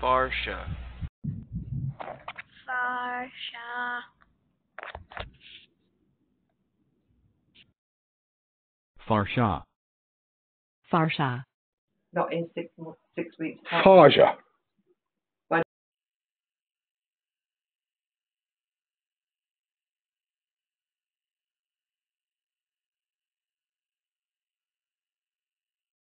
Farsha. Farsha. Farsha. Farsha. Not in six six weeks. time.